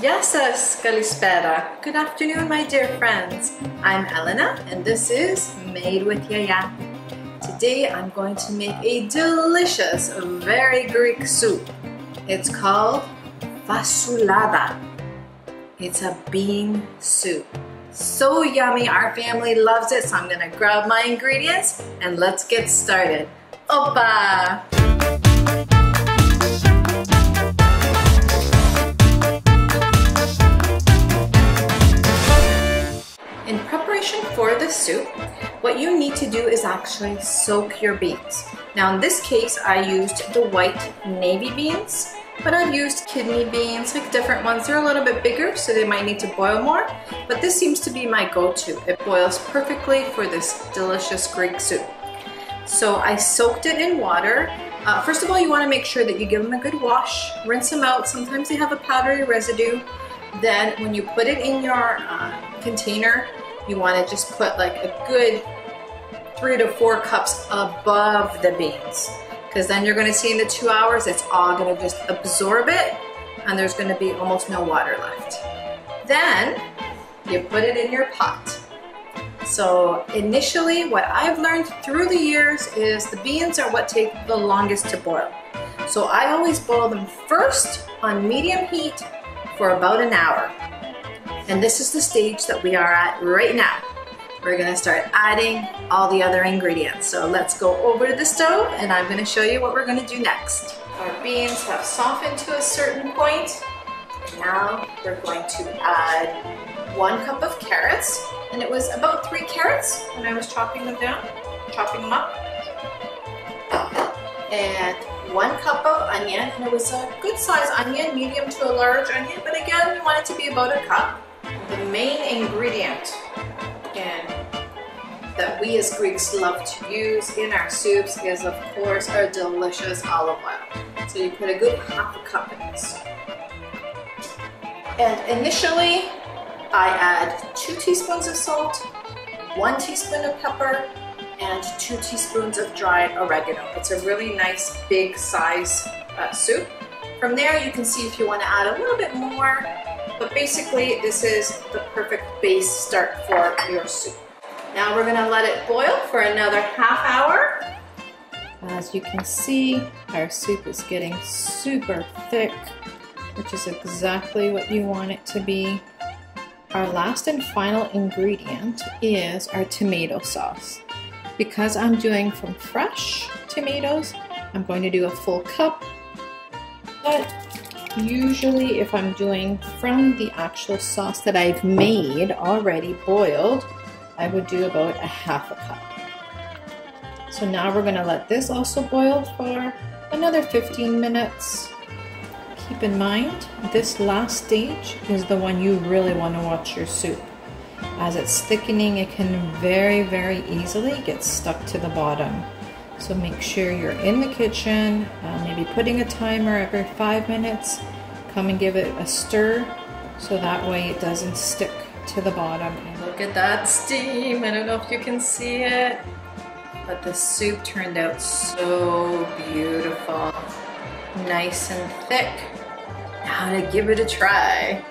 Yasas Kalispera. Good afternoon, my dear friends. I'm Elena, and this is Made with Yiayia. Today, I'm going to make a delicious, very Greek soup. It's called fasoulada. It's a bean soup. So yummy, our family loves it, so I'm gonna grab my ingredients and let's get started. Opa! What you need to do is actually soak your beans. Now in this case, I used the white navy beans, but I've used kidney beans, like different ones. They're a little bit bigger, so they might need to boil more, but this seems to be my go-to. It boils perfectly for this delicious Greek soup. So I soaked it in water. Uh, first of all, you wanna make sure that you give them a good wash, rinse them out. Sometimes they have a powdery residue. Then when you put it in your uh, container, you want to just put like a good three to four cups above the beans because then you're going to see in the two hours it's all going to just absorb it and there's going to be almost no water left. Then you put it in your pot. So initially what I've learned through the years is the beans are what take the longest to boil. So I always boil them first on medium heat for about an hour. And this is the stage that we are at right now. We're gonna start adding all the other ingredients. So let's go over to the stove and I'm gonna show you what we're gonna do next. Our beans have softened to a certain point. Now we're going to add one cup of carrots. And it was about three carrots when I was chopping them down, chopping them up. And one cup of onion, and it was a good size onion, medium to a large onion, but again, we want it to be about a cup. The main ingredient and that we as Greeks love to use in our soups is of course our delicious olive oil. So you put a good half a cup in this. And initially I add two teaspoons of salt, one teaspoon of pepper, and two teaspoons of dried oregano. It's a really nice big size uh, soup. From there you can see if you want to add a little bit more but basically, this is the perfect base start for your soup. Now we're gonna let it boil for another half hour. As you can see, our soup is getting super thick, which is exactly what you want it to be. Our last and final ingredient is our tomato sauce. Because I'm doing from fresh tomatoes, I'm going to do a full cup, but Usually if I'm doing from the actual sauce that I've made already boiled, I would do about a half a cup. So now we're gonna let this also boil for another 15 minutes. Keep in mind, this last stage is the one you really wanna watch your soup. As it's thickening, it can very, very easily get stuck to the bottom. So make sure you're in the kitchen, uh, maybe putting a timer every five minutes. Come and give it a stir so that way it doesn't stick to the bottom. Look at that steam. I don't know if you can see it, but the soup turned out so beautiful. Nice and thick. Now to give it a try.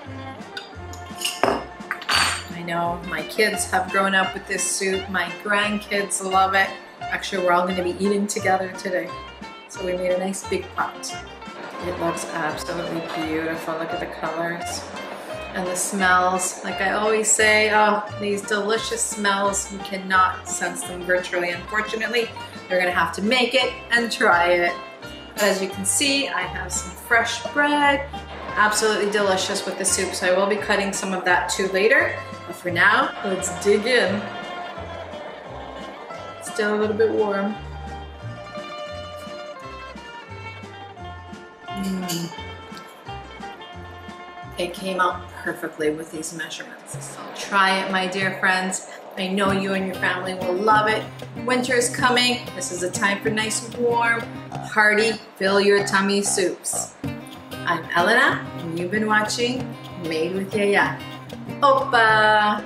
I know my kids have grown up with this soup. My grandkids love it. Actually, we're all gonna be eating together today. So we made a nice big pot. It looks absolutely beautiful. Look at the colors and the smells. Like I always say, oh, these delicious smells, you cannot sense them virtually. Unfortunately, you're gonna have to make it and try it. But as you can see, I have some fresh bread. Absolutely delicious with the soup, so I will be cutting some of that too later. But for now, let's dig in still a little bit warm. Mm. It came out perfectly with these measurements. So try it, my dear friends. I know you and your family will love it. Winter is coming. This is a time for nice, warm, hearty, fill your tummy soups. I'm Elena, and you've been watching Made with Yiayia. Opa!